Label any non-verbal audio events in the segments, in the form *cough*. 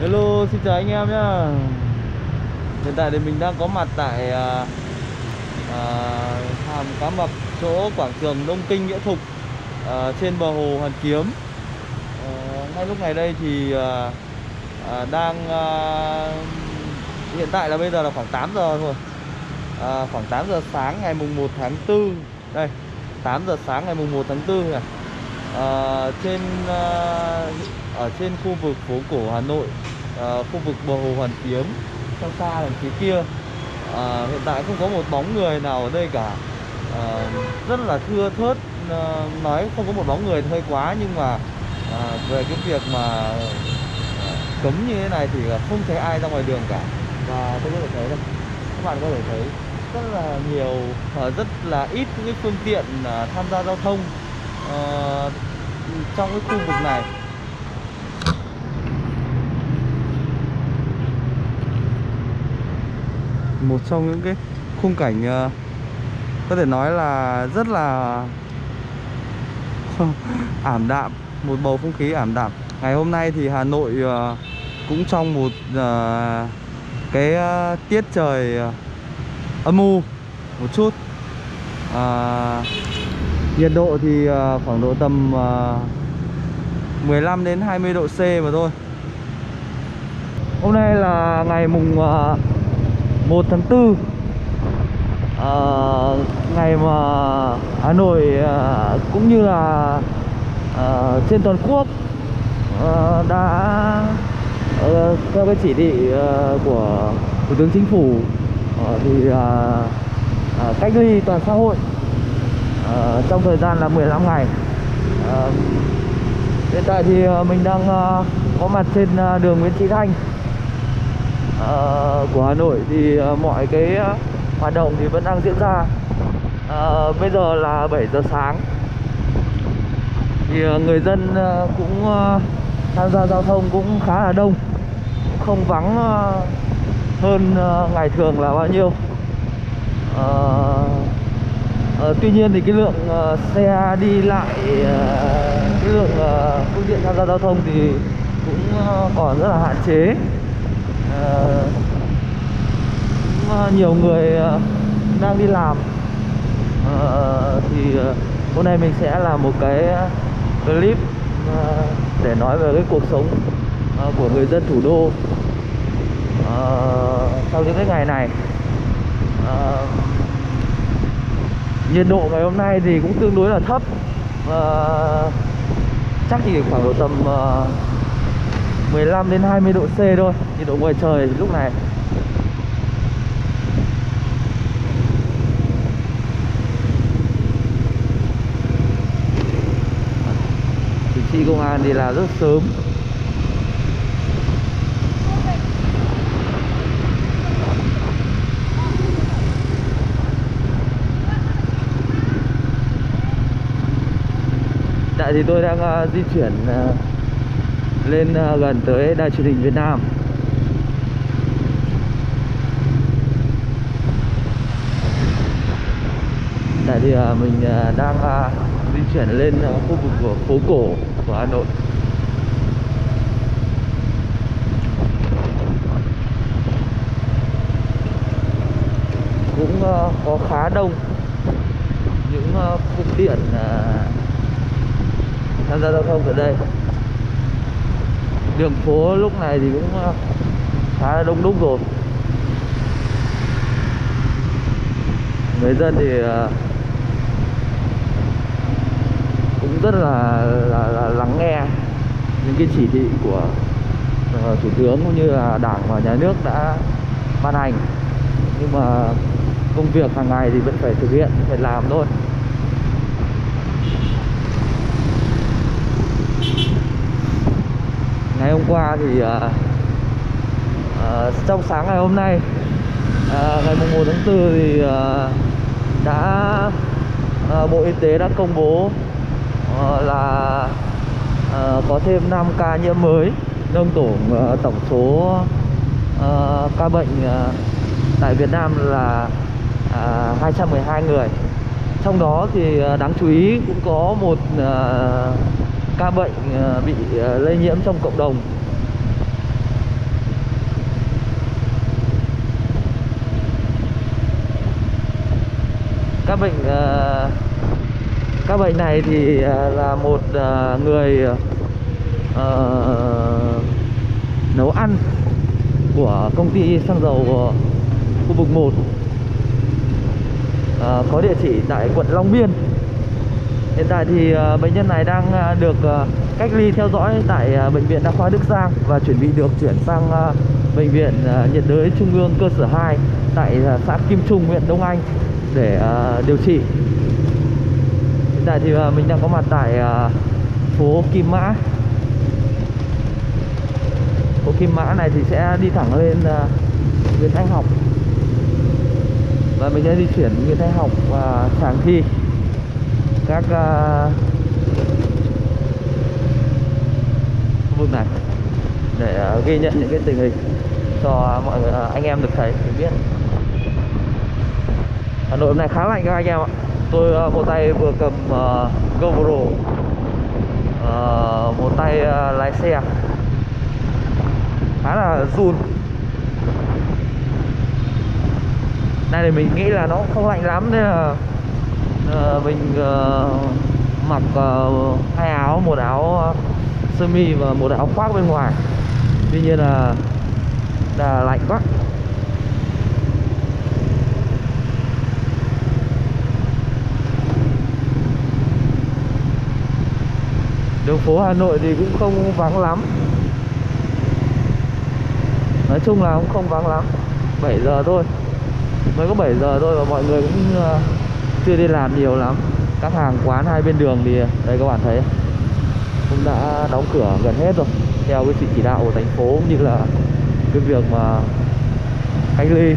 Hello, xin chào anh em nhá. Hiện tại thì mình đang có mặt tại à, à, hàm cá mập chỗ quảng trường Đông Kinh Nghĩa Thục à, trên bờ hồ Hoàn Kiếm. À, Ngay lúc này đây thì à, à, đang à, hiện tại là bây giờ là khoảng 8 giờ thôi. À, khoảng 8 giờ sáng ngày mùng 1 tháng 4 đây 8 giờ sáng ngày mùng 1 tháng 4 này à, trên à, ở trên khu vực phố cổ Hà Nội à, khu vực bờ hồ Hoàn Kiếm xa xa đằng phía kia. À, hiện tại không có một bóng người nào ở đây cả. À, rất là thưa thớt à, nói không có một bóng người hơi quá nhưng mà à, về cái việc mà cấm như thế này thì không thấy ai ra ngoài đường cả. Và tôi có thể thấy đây các bạn có thể thấy rất là nhiều và rất là ít những phương tiện tham gia giao thông. Ờ, trong cái khu vực này. Một trong những cái khung cảnh uh, có thể nói là rất là *laughs* ảm đạm một bầu không khí ảm đạm. Ngày hôm nay thì Hà Nội uh, cũng trong một uh, cái uh, tiết trời uh, âm u một chút. Uh, nhiệt độ thì ờ, khoảng độ tầm ờ, 15 đến 20 độ C mà thôi. Hôm nay là ngày mùng ờ, 1 tháng 4 à, Ngày mà Hà Nội cũng như là à, trên toàn quốc à, đã à, theo cái chỉ thị à, của Thủ tướng Chính phủ à, thì à, à, cách ly toàn xã hội. Ờ, trong thời gian là 15 ngày. Uh, Hiện tại thì ờ, mình đang uh, có mặt trên đường Nguyễn Trí Thanh. Uh, của Hà Nội thì uh, mọi cái uh, hoạt động thì vẫn đang diễn ra. Uh, bây giờ là 7 giờ sáng. Thì uh, người dân uh, cũng uh, tham gia giao thông cũng khá là đông. Không vắng uh, hơn uh, ngày thường là bao nhiêu uh, uh, tuy nhiên thì cái lượng uh, xe đi lại uh, cái lượng uh, phương tiện tham gia giao thông thì cũng uh, còn rất là hạn chế. Uh, nhiều người uh, đang đi làm. Uh, thì uh, hôm nay mình sẽ làm một cái clip uh, để nói về cái cuộc sống uh, của người dân thủ đô uh, sau những cái ngày này. Uh, nhiệt độ ngày hôm nay thì cũng tương đối là thấp. À, chắc chỉ khoảng độ tầm ờ, à, 15 đến 20 độ C thôi nhiệt độ ngoài trời lúc này. Chị công an thì là rất sớm. Tại thì tôi đang uh, di chuyển uh, lên uh, gần tới đài truyền hình Việt Nam. Tại thì uh, mình uh, đang di chuyển lên khu vực của phố cổ của Hà Nội. Cũng có khá đông. Những phương tiện tham gia giao thông ở đây. Đường phố lúc này thì cũng ờ, khá là đông đúc rồi. Người dân thì ờ, cũng rất là, là, là lắng nghe những cái chỉ thị của ờ, thủ tướng cũng như là đảng và nhà nước đã ban hành. Nhưng mà công việc hàng ngày thì vẫn phải thực hiện phải làm thôi. Ngày hôm qua thì uh, uh, trong sáng ngày hôm nay uh, ngày mùng 1 tháng 4 thì uh, đã uh, Bộ Y tế đã công bố uh, là uh, có thêm 5 ca nhiễm mới nâng tổng uh, tổng số uh, ca bệnh uh, tại Việt Nam là uh, 212 người. Trong đó thì uh, đáng chú ý cũng có một uh, ca bệnh ờ, bị ờ, lây nhiễm trong cộng đồng. Các bệnh ờ, các bệnh này thì là một người uh, nấu ăn của công ty xăng dầu khu vực 1 uh, có địa chỉ tại quận Long Biên hiện tại thì ờ, bệnh nhân này đang ờ, được ờ, cách ly theo dõi tại bệnh viện đa khoa Đức Giang và chuẩn bị được chuyển sang bệnh viện nhiệt đới trung ương cơ sở 2 tại xã Kim Trung, huyện Đông Anh để điều trị. Hiện tại thì mình đang có mặt tại phố Kim Mã. Phố Kim Mã này thì sẽ đi thẳng lên Nguyễn Thanh Học. Và mình sẽ di chuyển Nguyễn Thanh Học và Tràng Thi các khu vực này để ờ, ghi nhận những cái tình hình cho mọi người ờ, anh em được thấy được biết. Hà Nội hôm nay khá lạnh các anh em ạ. Tôi ờ, một tay vừa cầm uh, GoPro uh, một tay uh, lái xe. Khá là run. Này thì mình nghĩ là nó không lạnh lắm nên là Ờ, mình uh, mặc uh, hai áo một áo uh, sơ mi và một áo khoác bên ngoài. Tuy nhiên là là lạnh quá. Đường phố Hà Nội thì cũng không vắng lắm. Nói chung là cũng không vắng lắm. 7 giờ thôi. Mới có 7 giờ thôi và mọi người cũng chưa đi làm nhiều lắm. Các hàng quán hai bên đường thì, đây các bạn thấy, cũng đã đóng cửa gần hết rồi. Theo cái sự chỉ đạo của thành phố cũng như là cái việc mà cách ly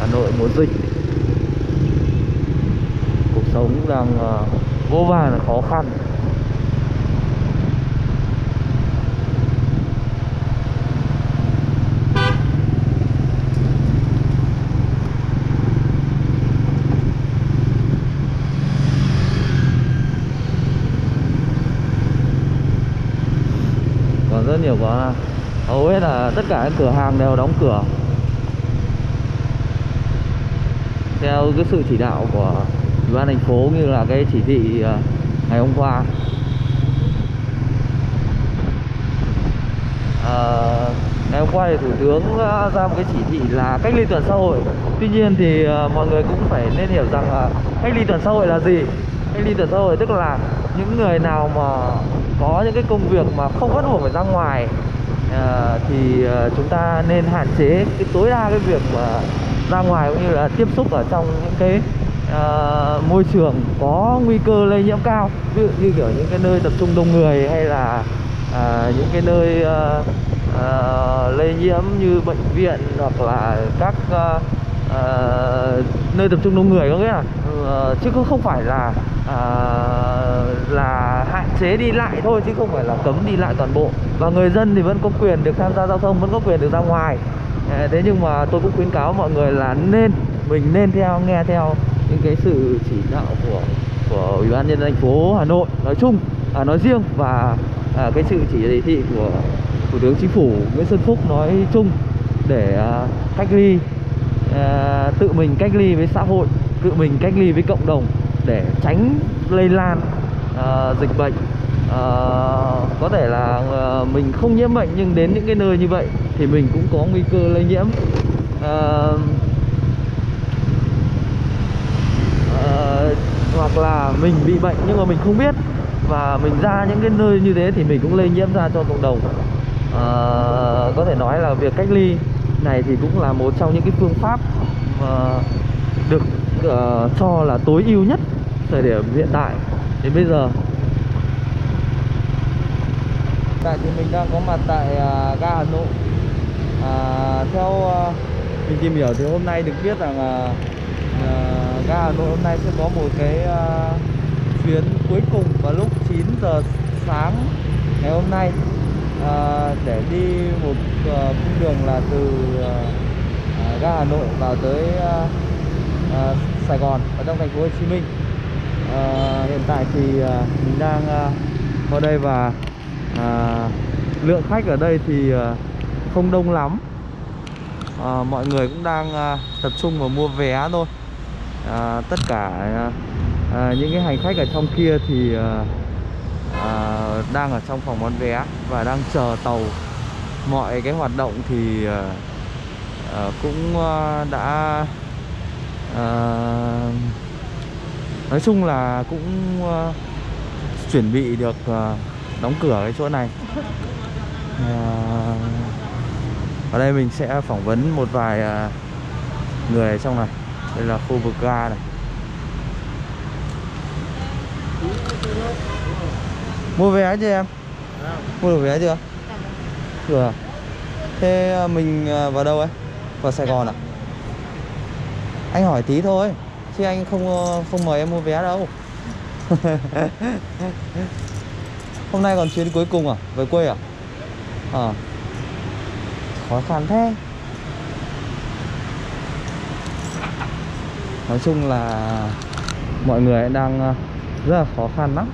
Hà Nội mùa dịch cũng đang ờ, vô vàn là khó khăn. Còn rất nhiều quán, hầu hết là tất cả các cửa hàng đều đóng cửa. Theo cái sự chỉ đạo của ủy ban thành phố như là cái chỉ thị à, ngày hôm qua. À, ngày hôm qua thì thủ tướng ra một cái chỉ thị là cách ly toàn xã hội. Tuy nhiên thì à, mọi người cũng phải nên hiểu rằng là cách ly toàn xã hội là gì? Cách ly toàn xã hội tức là những người nào mà có những cái công việc mà không bắt buộc phải ra ngoài à, thì à, chúng ta nên hạn chế cái tối đa cái việc mà ra ngoài cũng như là tiếp xúc ở trong những cái ờ, môi trường có nguy cơ lây nhiễm cao ví dụ như kiểu những cái nơi tập trung đông người hay là à, những cái nơi ờ, ờ, lây nhiễm như bệnh viện hoặc là các ờ, ờ, nơi tập trung đông người có nghĩa là ờ, chứ cũng không phải là à, là hạn chế đi lại thôi chứ không phải là cấm đi lại toàn bộ. Và người dân thì vẫn có quyền được tham gia giao thông vẫn có quyền được ra ngoài. Ờ, thế nhưng mà tôi cũng khuyến cáo mọi người là nên mình nên theo nghe theo những cái sự chỉ đạo của của ủy ban nhân dân thành phố Hà Nội nói chung à, nói riêng và à, cái sự chỉ thị của thủ tướng chính phủ Nguyễn Xuân Phúc nói chung để à, cách ly à, tự mình cách ly với xã hội tự mình cách ly với cộng đồng để tránh lây lan à, dịch bệnh. À, có thể là à, mình không nhiễm bệnh nhưng đến những cái nơi như vậy thì mình cũng có nguy cơ lây nhiễm. À, à, hoặc là mình bị bệnh nhưng mà mình không biết và mình ra những cái nơi như thế thì mình cũng lây nhiễm ra cho cộng đồng. À, có thể nói là việc cách ly này thì cũng là một trong những cái phương pháp mà được ờ, cho là tối ưu nhất thời điểm hiện tại đến bây giờ. Tại thì mình đang có mặt tại à, ga Hà Nội. À, theo à, mình tìm hiểu thì hôm nay được biết rằng à, ga Hà Nội hôm nay sẽ có một cái uh, chuyến cuối cùng vào lúc 9 giờ sáng ngày hôm nay uh, để đi một à, cung đường là từ uh, ga Hà Nội vào tới uh, uh, Sài Gòn ở trong thành phố Hồ Chí Minh. uh, hiện tại thì uh, mình đang uh, vào đây và uh, lượng khách ở đây thì uh, không đông lắm. À, mọi người cũng đang à, tập trung vào mua vé thôi. À, tất cả à, à, những cái hành khách ở trong kia thì à, à, đang ở trong phòng bán vé và đang chờ tàu. Mọi cái hoạt động thì à, à, cũng à, đã à, nói chung là cũng à, chuẩn bị được à, đóng cửa cái chỗ này. À, ở đây mình sẽ phỏng vấn một vài à, người ở trong này đây là khu vực ga này. Mua vé chưa em? Mua được vé chưa? Chưa à? thế à, mình à, vào đâu ấy? Vào sài gòn à? Anh hỏi tí thôi, chứ anh không à, không mời em mua vé đâu. *laughs* Hôm nay còn chuyến cuối cùng à? Về quê à? À khó khăn thế. Nói chung là mọi người đang ờ, rất là khó khăn lắm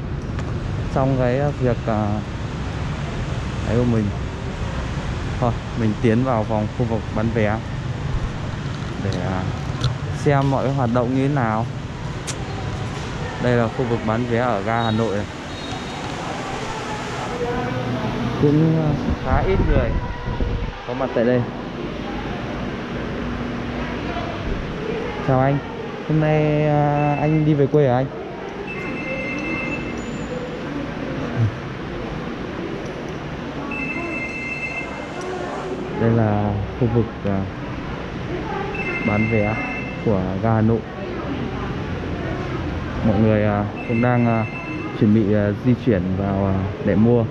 trong cái ờ, việc ờ, ấy của mình. Thôi, mình tiến vào vòng khu vực bán vé để xem mọi cái hoạt động như thế nào. Đây là khu vực bán vé ở ga Hà Nội này. Cũng khá ít người có mặt tại đây. Chào anh hôm nay à, anh đi về quê hả anh? Ừ. Đây là khu vực à, bán vé của ga Hà Nội. Mọi người à, cũng đang chuẩn bị di chuyển vào để mua.